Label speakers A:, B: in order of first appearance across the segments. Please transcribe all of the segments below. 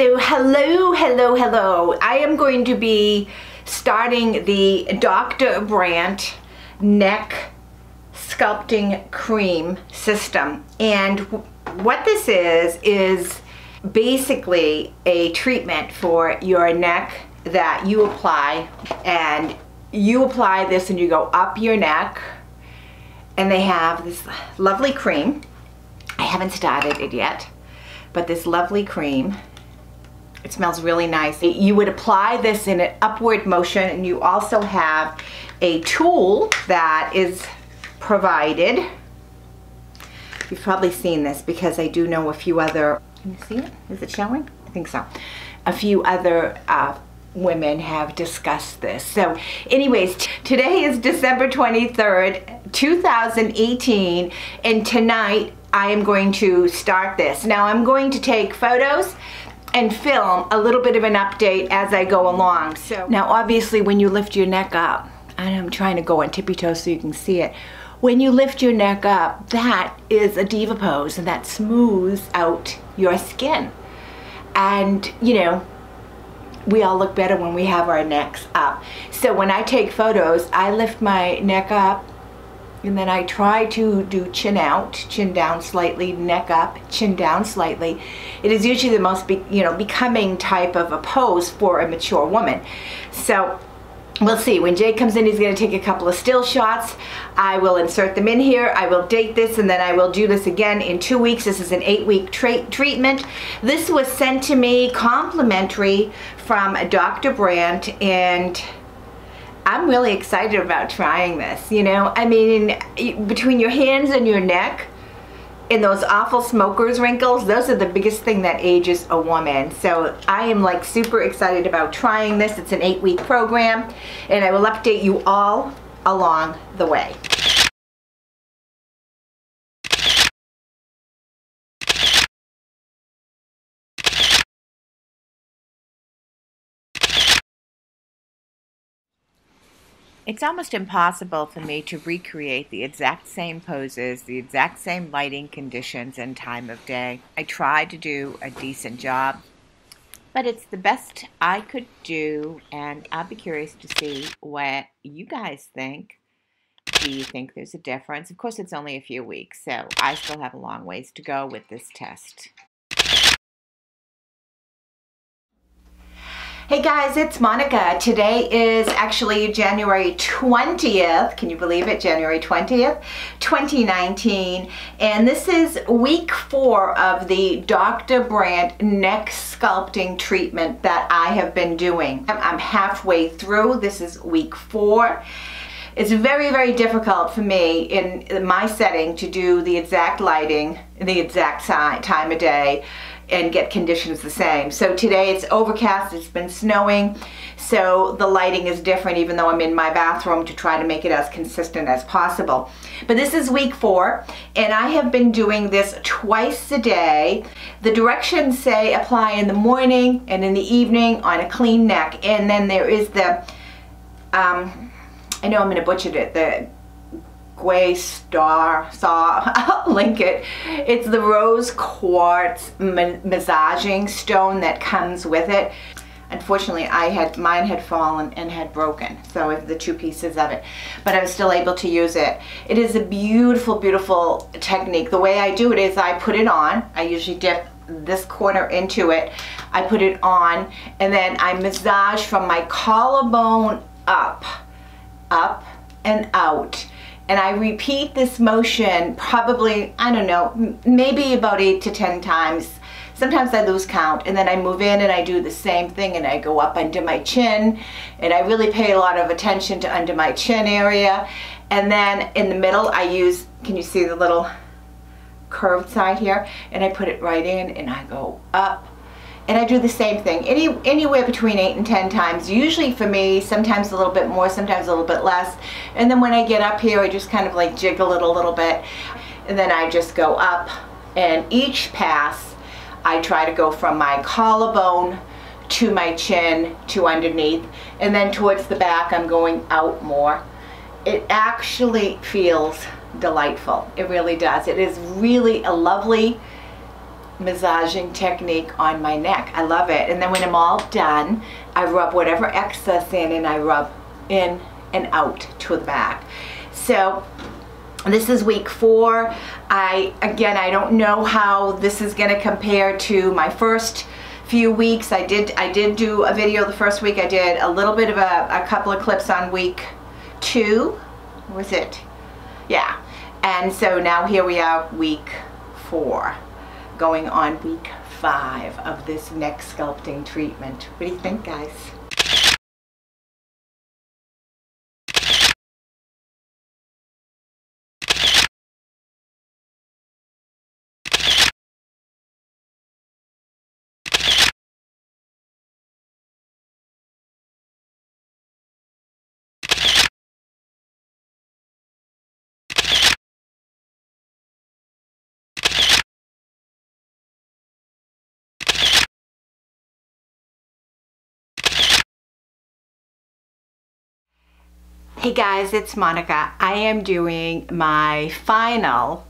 A: So hello, hello, hello. I am going to be starting the Dr. Brandt neck sculpting cream system. And what this is, is basically a treatment for your neck that you apply and you apply this and you go up your neck and they have this lovely cream. I haven't started it yet, but this lovely cream it smells really nice. You would apply this in an upward motion and you also have a tool that is provided. You've probably seen this because I do know a few other, can you see it? Is it showing? I think so. A few other uh, women have discussed this. So anyways, today is December 23rd, 2018, and tonight I am going to start this. Now I'm going to take photos and film a little bit of an update as I go along. So now obviously when you lift your neck up, and I'm trying to go on tippy toes so you can see it. When you lift your neck up, that is a diva pose and that smooths out your skin. And you know, we all look better when we have our necks up. So when I take photos, I lift my neck up and then I try to do chin out, chin down slightly, neck up, chin down slightly. It is usually the most, be, you know, becoming type of a pose for a mature woman. So we'll see. When Jay comes in, he's going to take a couple of still shots. I will insert them in here. I will date this, and then I will do this again in two weeks. This is an eight-week treat treatment. This was sent to me complimentary from Dr. Brandt, and I'm really excited about trying this, you know? I mean, between your hands and your neck, and those awful smoker's wrinkles, those are the biggest thing that ages a woman. So I am like super excited about trying this. It's an eight week program and I will update you all along the way. It's almost impossible for me to recreate the exact same poses, the exact same lighting conditions and time of day. I tried to do a decent job, but it's the best I could do, and I'll be curious to see what you guys think. Do you think there's a difference? Of course, it's only a few weeks, so I still have a long ways to go with this test. Hey guys, it's Monika. Today is actually January 20th. Can you believe it? January 20th, 2019. And this is week four of the Dr. Brandt neck sculpting treatment that I have been doing. I'm halfway through. This is week four. It's very, very difficult for me in my setting to do the exact lighting, the exact time of day and get conditions the same. So today it's overcast, it's been snowing, so the lighting is different even though I'm in my bathroom to try to make it as consistent as possible. But this is week four, and I have been doing this twice a day. The directions say apply in the morning and in the evening on a clean neck, and then there is the, um, I know I'm gonna butcher it, the Gray Star Saw, I'll link it. It's the rose quartz massaging stone that comes with it. Unfortunately, I had mine had fallen and had broken, so the two pieces of it, but I was still able to use it. It is a beautiful, beautiful technique. The way I do it is I put it on. I usually dip this corner into it. I put it on, and then I massage from my collarbone up, up and out and I repeat this motion probably, I don't know, maybe about eight to 10 times. Sometimes I lose count and then I move in and I do the same thing and I go up under my chin and I really pay a lot of attention to under my chin area. And then in the middle I use, can you see the little curved side here? And I put it right in and I go up and I do the same thing, Any, anywhere between 8 and 10 times. Usually for me, sometimes a little bit more, sometimes a little bit less. And then when I get up here, I just kind of like jiggle it a little bit. And then I just go up. And each pass, I try to go from my collarbone to my chin to underneath. And then towards the back, I'm going out more. It actually feels delightful. It really does. It is really a lovely massaging technique on my neck. I love it. And then when I'm all done, I rub whatever excess in and I rub in and out to the back. So this is week four. I, again, I don't know how this is gonna compare to my first few weeks. I did, I did do a video the first week. I did a little bit of a, a couple of clips on week two. Was it? Yeah. And so now here we are, week four, going on week five of this neck sculpting treatment. What do you think, guys? Hey guys, it's Monika. I am doing my final,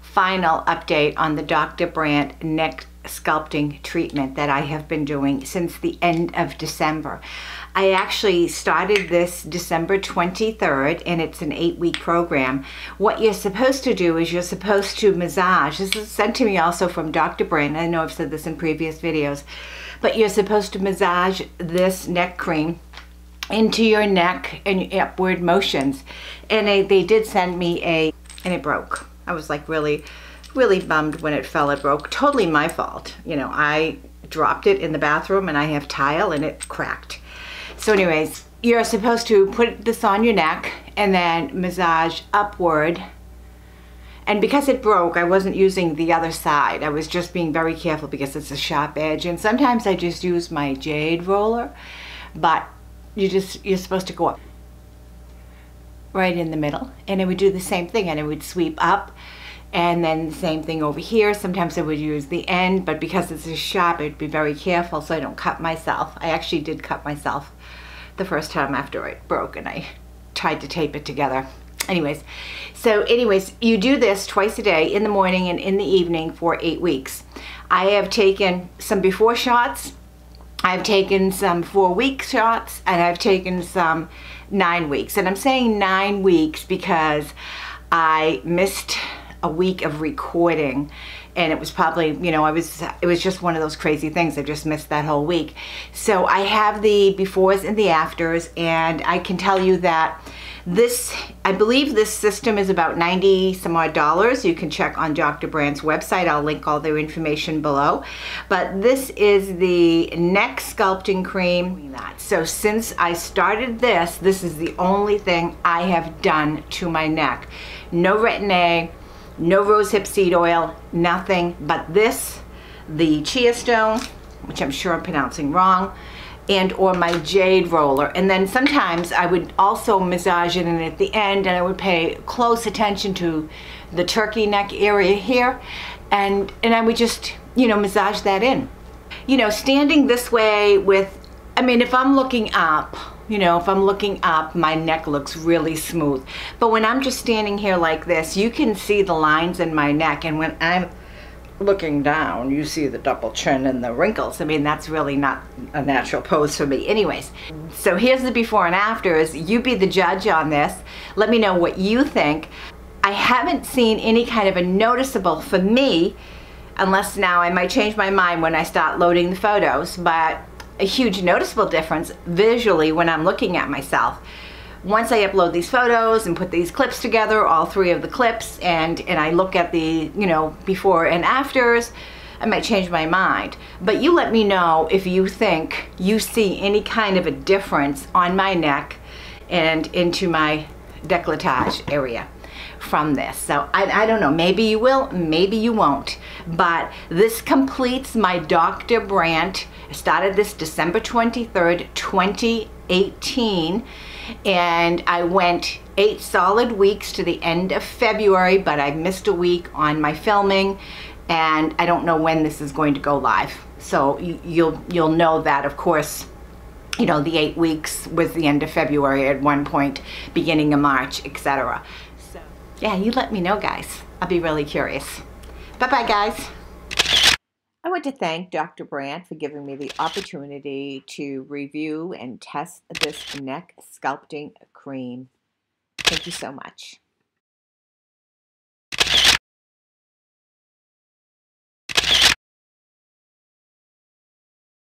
A: final update on the Dr. Brandt neck sculpting treatment that I have been doing since the end of December. I actually started this December 23rd and it's an eight week program. What you're supposed to do is you're supposed to massage. This is sent to me also from Dr. Brandt. I know I've said this in previous videos, but you're supposed to massage this neck cream into your neck and upward motions. And they, they did send me a, and it broke. I was like really, really bummed when it fell, it broke. Totally my fault. You know, I dropped it in the bathroom and I have tile and it cracked. So anyways, you're supposed to put this on your neck and then massage upward. And because it broke, I wasn't using the other side. I was just being very careful because it's a sharp edge. And sometimes I just use my jade roller, but you just you're supposed to go up right in the middle. And it would do the same thing and it would sweep up and then the same thing over here. Sometimes I would use the end but because it's a sharp I'd be very careful so I don't cut myself. I actually did cut myself the first time after it broke and I tried to tape it together. Anyways so anyways you do this twice a day in the morning and in the evening for eight weeks. I have taken some before shots I've taken some four week shots and I've taken some nine weeks. And I'm saying nine weeks because I missed a week of recording and it was probably, you know, I was, it was just one of those crazy things. I just missed that whole week. So I have the befores and the afters and I can tell you that this, I believe this system is about 90 some odd dollars. You can check on Dr. Brandt's website. I'll link all their information below. But this is the neck sculpting cream. So since I started this, this is the only thing I have done to my neck. No retin-A, no rosehip seed oil, nothing but this, the chia stone, which I'm sure I'm pronouncing wrong, and or my jade roller. And then sometimes I would also massage it and at the end and I would pay close attention to the turkey neck area here and, and I would just, you know, massage that in. You know, standing this way with, I mean, if I'm looking up, you know, if I'm looking up, my neck looks really smooth. But when I'm just standing here like this, you can see the lines in my neck. And when I'm looking down, you see the double chin and the wrinkles. I mean, that's really not a natural pose for me. Anyways, so here's the before and after. afters. You be the judge on this. Let me know what you think. I haven't seen any kind of a noticeable, for me, unless now I might change my mind when I start loading the photos, but a huge noticeable difference visually when I'm looking at myself once I upload these photos and put these clips together, all three of the clips, and, and I look at the, you know, before and afters, I might change my mind. But you let me know if you think you see any kind of a difference on my neck and into my decolletage area from this. So I, I, don't know, maybe you will, maybe you won't. But this completes my Dr. Brandt. I started this December 23rd, 2018 and I went eight solid weeks to the end of February, but I missed a week on my filming, and I don't know when this is going to go live. So you, you'll you'll know that, of course. You know, the eight weeks was the end of February at one point, beginning of March, etc. So, yeah, you let me know, guys. I'll be really curious. Bye-bye, guys. I want to thank Dr. Brandt for giving me the opportunity to review and test this neck sculpting cream. Thank you so much.